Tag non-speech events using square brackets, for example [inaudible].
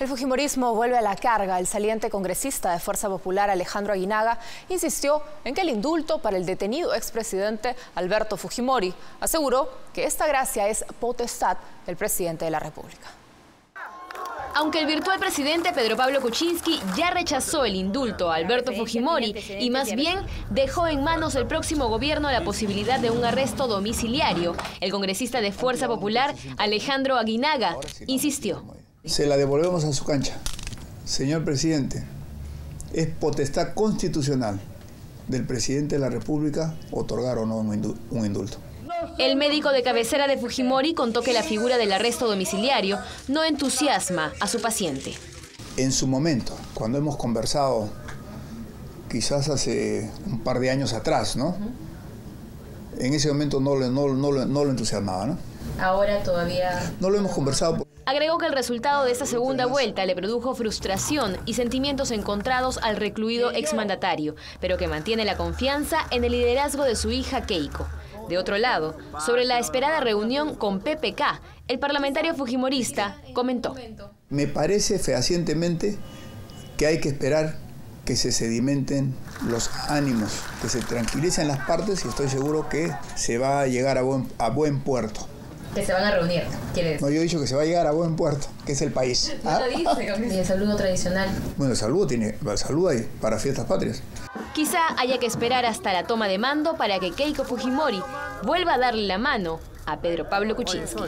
El Fujimorismo vuelve a la carga. El saliente congresista de Fuerza Popular Alejandro Aguinaga insistió en que el indulto para el detenido expresidente Alberto Fujimori aseguró que esta gracia es potestad del presidente de la República. Aunque el virtual presidente Pedro Pablo Kuczynski ya rechazó el indulto a Alberto Fujimori y más bien dejó en manos del próximo gobierno la posibilidad de un arresto domiciliario, el congresista de Fuerza Popular Alejandro Aguinaga insistió. Se la devolvemos a su cancha. Señor presidente, es potestad constitucional del presidente de la República otorgar o no un indulto. El médico de cabecera de Fujimori contó que la figura del arresto domiciliario no entusiasma a su paciente. En su momento, cuando hemos conversado, quizás hace un par de años atrás, ¿no? En ese momento no, no, no, no lo entusiasmaba, ¿no? Ahora todavía... No lo hemos conversado. Agregó que el resultado de esta segunda vuelta le produjo frustración y sentimientos encontrados al recluido exmandatario, pero que mantiene la confianza en el liderazgo de su hija Keiko. De otro lado, sobre la esperada reunión con PPK, el parlamentario fujimorista comentó. Me parece fehacientemente que hay que esperar que se sedimenten los ánimos, que se tranquilicen las partes y estoy seguro que se va a llegar a buen, a buen puerto. Que se van a reunir, quiere decir. No, yo he dicho que se va a llegar a buen puerto, que es el país. [laughs] ¿Ah? ¿Y el saludo tradicional? Bueno, el saludo tiene, el saludo hay para fiestas patrias. Quizá haya que esperar hasta la toma de mando para que Keiko Fujimori vuelva a darle la mano a Pedro Pablo Kuczynski.